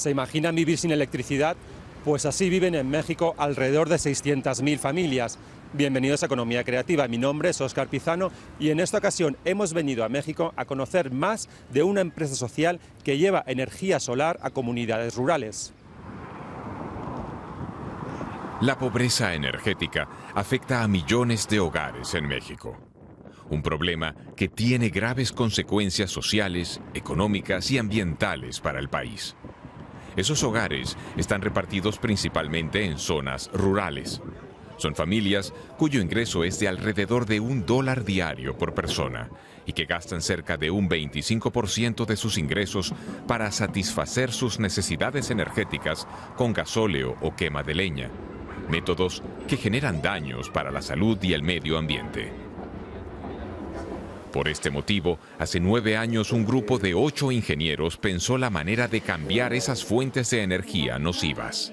¿Se imaginan vivir sin electricidad? Pues así viven en México alrededor de 600.000 familias. Bienvenidos a Economía Creativa. Mi nombre es Óscar Pizano y en esta ocasión hemos venido a México a conocer más de una empresa social que lleva energía solar a comunidades rurales. La pobreza energética afecta a millones de hogares en México. Un problema que tiene graves consecuencias sociales, económicas y ambientales para el país. Esos hogares están repartidos principalmente en zonas rurales. Son familias cuyo ingreso es de alrededor de un dólar diario por persona y que gastan cerca de un 25% de sus ingresos para satisfacer sus necesidades energéticas con gasóleo o quema de leña, métodos que generan daños para la salud y el medio ambiente. Por este motivo, hace nueve años un grupo de ocho ingenieros pensó la manera de cambiar esas fuentes de energía nocivas.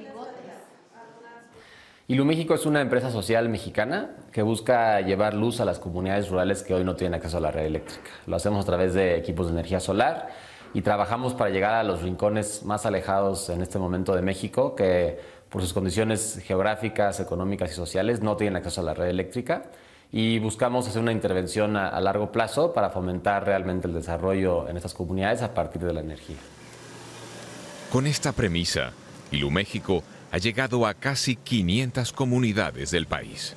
Iluméxico es una empresa social mexicana que busca llevar luz a las comunidades rurales que hoy no tienen acceso a la red eléctrica. Lo hacemos a través de equipos de energía solar y trabajamos para llegar a los rincones más alejados en este momento de México que por sus condiciones geográficas, económicas y sociales no tienen acceso a la red eléctrica y buscamos hacer una intervención a, largo plazo para fomentar realmente el desarrollo en estas comunidades a partir de la energía. Con esta premisa, Iluméxico ha llegado a casi 500 comunidades del país.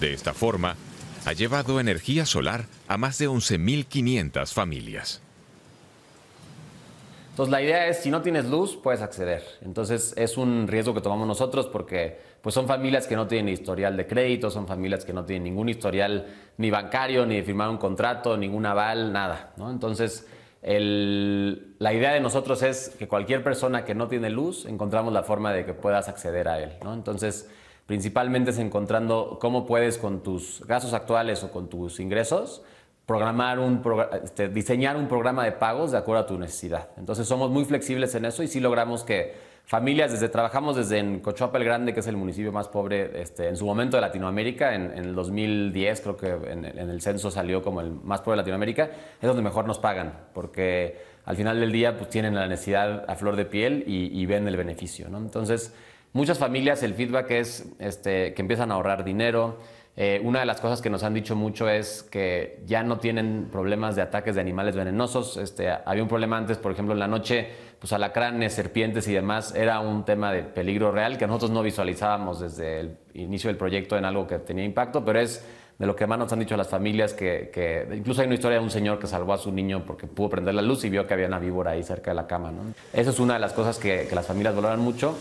De esta forma, ha llevado energía solar a más de 11.500 familias. Entonces la idea es, si no tienes luz, puedes acceder. Entonces es un riesgo que tomamos nosotros porque pues son familias que no tienen historial de crédito, son familias que no tienen ningún historial ni bancario, ni de firmar un contrato, ningún aval, nada. Entonces la idea de nosotros es que cualquier persona que no tiene luz, encontramos la forma de que puedas acceder a él. Entonces principalmente es encontrando cómo puedes con tus gastos actuales o con tus ingresos programar un este, diseñar un programa de pagos de acuerdo a tu necesidad. Entonces somos muy flexibles en eso y sí logramos que familias, desde trabajamos desde en Cochuapa el Grande, que es el municipio más pobre este, en su momento de Latinoamérica, en, el 2010 creo que en, el censo salió como el más pobre de Latinoamérica, es donde mejor nos pagan, porque al final del día pues tienen la necesidad a flor de piel y, ven el beneficio. ¿no? Entonces, muchas familias el feedback es este, que empiezan a ahorrar dinero, eh, una de las cosas que nos han dicho mucho es que ya no tienen problemas de ataques de animales venenosos. Este, había un problema antes, por ejemplo, en la noche, pues alacranes, serpientes y demás, era un tema de peligro real que nosotros no visualizábamos desde el inicio del proyecto en algo que tenía impacto, pero es de lo que más nos han dicho las familias, que, incluso hay una historia de un señor que salvó a su niño porque pudo prender la luz y vio que había una víbora ahí cerca de la cama. ¿no? Eso es una de las cosas que, que las familias valoran mucho.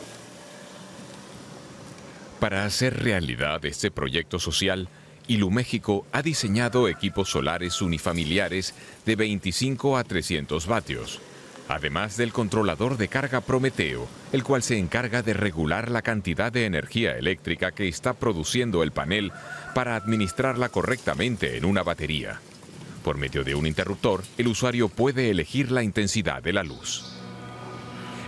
Para hacer realidad este proyecto social, Iluméxico ha diseñado equipos solares unifamiliares de 25 a 300 vatios, además del controlador de carga Prometeo, el cual se encarga de regular la cantidad de energía eléctrica que está produciendo el panel para administrarla correctamente en una batería. Por medio de un interruptor, el usuario puede elegir la intensidad de la luz.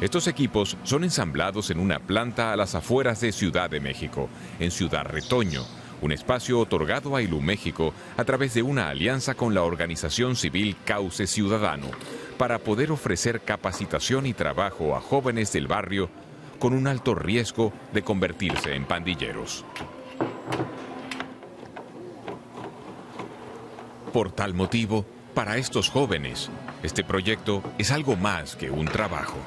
Estos equipos son ensamblados en una planta a las afueras de Ciudad de México, en Ciudad Retoño, un espacio otorgado a Iluméxico a través de una alianza con la organización civil Cauce Ciudadano, para poder ofrecer capacitación y trabajo a jóvenes del barrio con un alto riesgo de convertirse en pandilleros. Por tal motivo, para estos jóvenes, este proyecto es algo más que un trabajo.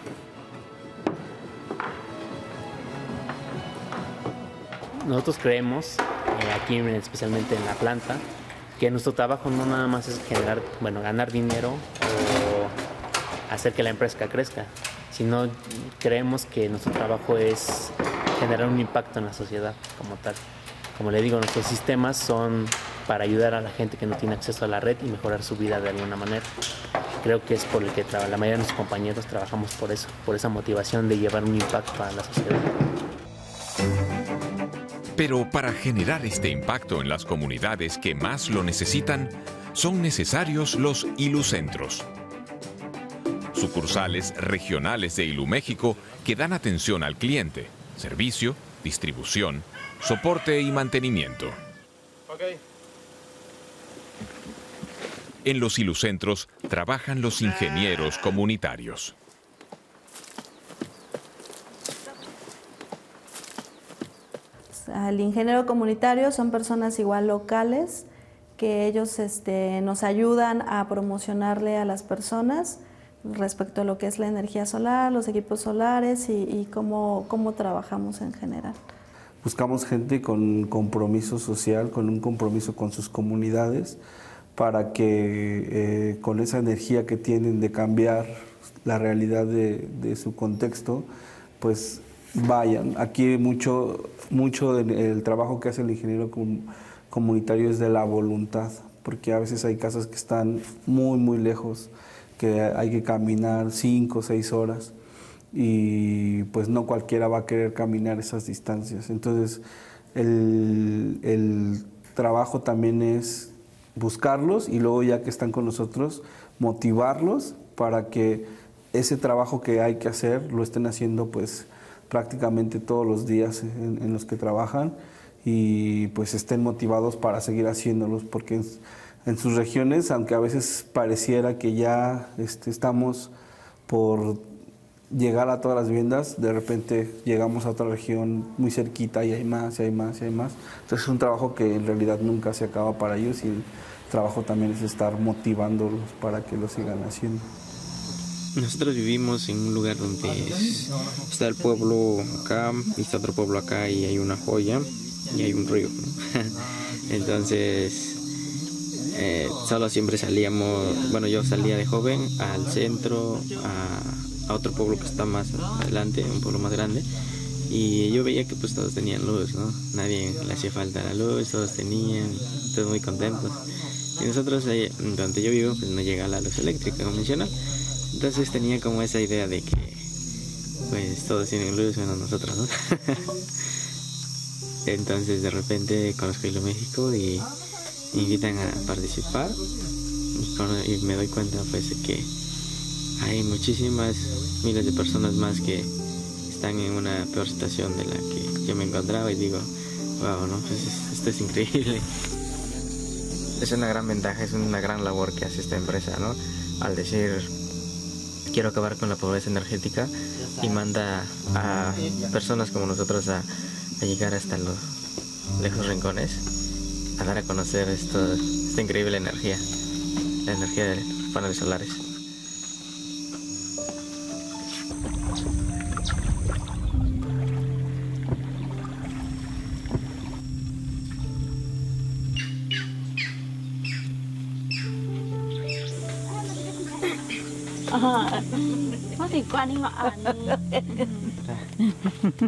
nosotros creemos, eh, aquí especialmente en la planta, que nuestro trabajo no nada más es generar, bueno, ganar dinero hacer que la empresa crezca, sino creemos que nuestro trabajo es generar un impacto en la sociedad como tal. Como le digo, nuestros sistemas son para ayudar a la gente que no tiene acceso a la red y mejorar su vida de alguna manera. Creo que es por el que la mayoría de nuestros compañeros trabajamos por eso, por esa motivación de llevar un impacto a la sociedad. Pero para generar este impacto en las comunidades que más lo necesitan, son necesarios los ilucentros. Sucursales regionales de Iluméxico que dan atención al cliente, servicio, distribución, soporte y mantenimiento. En los ilucentros trabajan los ingenieros comunitarios. El ingeniero comunitario son personas igual locales que ellos este, nos ayudan a promocionarle a las personas respecto a lo que es la energía solar, los equipos solares y, cómo, cómo trabajamos en general. Buscamos gente con compromiso social, con un compromiso con sus comunidades, para que eh, con esa energía que tienen de cambiar la realidad de, su contexto, pues vayan. Aquí mucho, mucho del trabajo que hace el ingeniero comunitario es de la voluntad, porque a veces hay casas que están muy, muy lejos, que hay que caminar cinco o seis horas y pues no cualquiera va a querer caminar esas distancias. Entonces el, el trabajo también es buscarlos y luego ya que están con nosotros, motivarlos para que ese trabajo que hay que hacer lo estén haciendo pues prácticamente todos los días en, los que trabajan y pues estén motivados para seguir haciéndolos porque en, sus regiones, aunque a veces pareciera que ya este, estamos por llegar a todas las viviendas, de repente llegamos a otra región muy cerquita y hay más, y hay más, y hay más. Entonces es un trabajo que en realidad nunca se acaba para ellos y el trabajo también es estar motivándolos para que lo sigan haciendo. Nosotros vivimos en un lugar donde está el pueblo acá y está otro pueblo acá y hay una joya y hay un río. Entonces, eh, solo siempre salíamos, bueno, yo salía de joven al centro, a, otro pueblo que está más adelante, un pueblo más grande, y yo veía que pues todos tenían luz, ¿no? Nadie le hacía falta la luz, todos tenían, todos muy contentos. Y nosotros, donde yo vivo, pues no llega la luz eléctrica convencional. Entonces tenía como esa idea de que pues todos tienen luz menos nosotros, ¿no? Entonces de repente conozco Hilo México y invitan a participar y, me doy cuenta pues que hay muchísimas miles de personas más que están en una peor situación de la que yo me encontraba y digo, wow, no, pues esto es increíble. Es una gran ventaja, es una gran labor que hace esta empresa, ¿no? Al decir quiero acabar con la pobreza energética y manda a personas como nosotros a, llegar hasta los lejos rincones a dar a conocer esto, esta increíble energía, la energía de los paneles solares.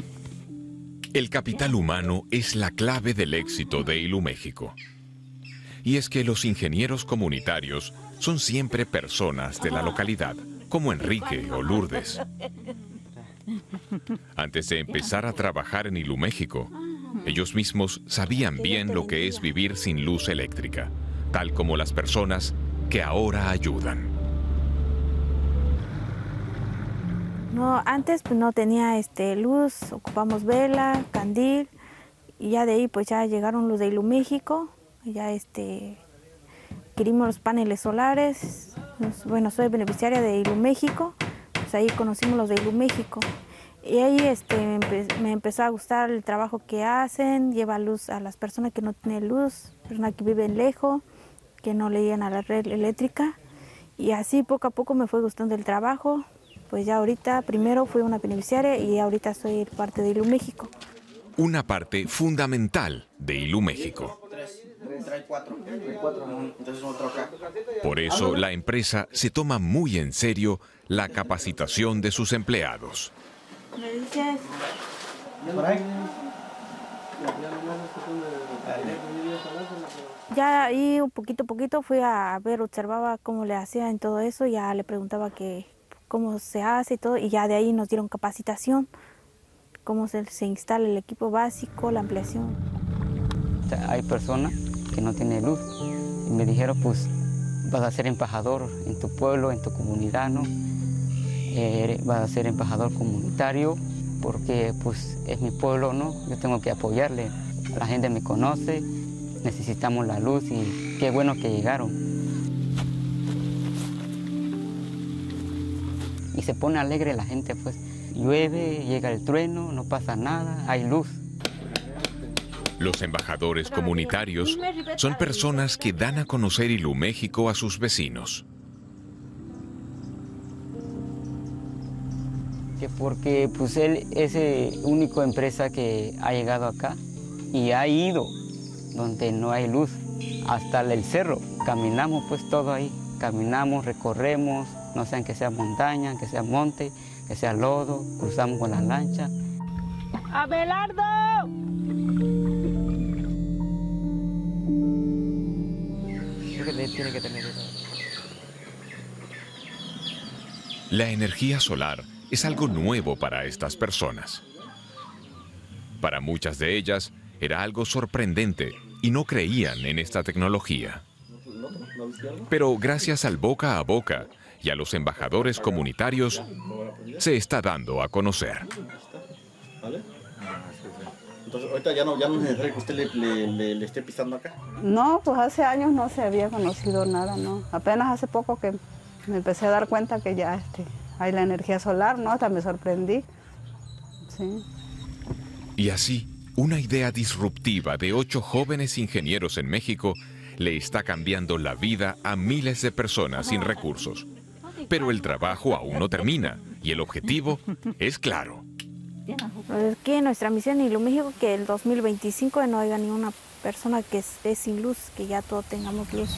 El capital humano es la clave del éxito de Ilu México. Y es que los ingenieros comunitarios son siempre personas de la localidad, como Enrique o Lourdes. Antes de empezar a trabajar en Ilu México, ellos mismos sabían bien lo que es vivir sin luz eléctrica, tal como las personas que ahora ayudan. No, antes pues no tenía este luz, ocupamos vela, candil y ya de ahí pues ya llegaron los de Ilu México, ya este adquirimos los paneles solares, bueno soy beneficiaria de Ilu México, pues ahí conocimos los de Ilu México. Y ahí este, me, empezó a gustar el trabajo que hacen, lleva luz a las personas que no tienen luz, personas que viven lejos, que no le llegan a la red eléctrica y así poco a poco me fue gustando el trabajo, pues ya ahorita primero fui una beneficiaria y ahorita soy parte de Ilu México. Una parte fundamental de Ilu México. Por eso la empresa se toma muy en serio la capacitación de sus empleados. Ya ahí un poquito a poquito fui a ver, observaba cómo le hacía en todo eso, ya le preguntaba que cómo se hace y todo, y ya de ahí nos dieron capacitación, cómo se, instala el equipo básico, la ampliación. Hay personas que no tienen luz y me dijeron, pues vas a ser embajador en tu pueblo, en tu comunidad, ¿no? Eh, vas a ser embajador comunitario porque pues es mi pueblo, ¿no? Yo tengo que apoyarle. La gente me conoce, necesitamos la luz y qué bueno que llegaron. Se pone alegre la gente, pues llueve, llega el trueno, no pasa nada, hay luz. Los embajadores comunitarios son personas que dan a conocer Ilu México a sus vecinos. porque pues él es la única empresa que ha llegado acá y ha ido donde no hay luz, hasta el cerro. Caminamos pues todo ahí, caminamos, recorremos, no sean que sea montaña, que sea monte, que sea lodo, cruzamos con la lancha. ¡Abelardo! Tiene que tener La energía solar es algo nuevo para estas personas. Para muchas de ellas era algo sorprendente y no creían en esta tecnología. Pero gracias al boca a boca y a los embajadores comunitarios, se está dando a conocer. Entonces, ahorita ya no, ya no es que usted le, le, esté pisando acá. No, pues hace años no se había conocido nada, ¿no? Apenas hace poco que me empecé a dar cuenta que ya este, hay la energía solar, ¿no? Hasta me sorprendí. Sí. Y así, una idea disruptiva de ocho jóvenes ingenieros en México le está cambiando la vida a miles de personas sin recursos. Pero el trabajo aún no termina y el objetivo es claro. Pues que nuestra misión en Hilo México que el 2025 no haya ni una persona que esté sin luz, que ya todos tengamos luz.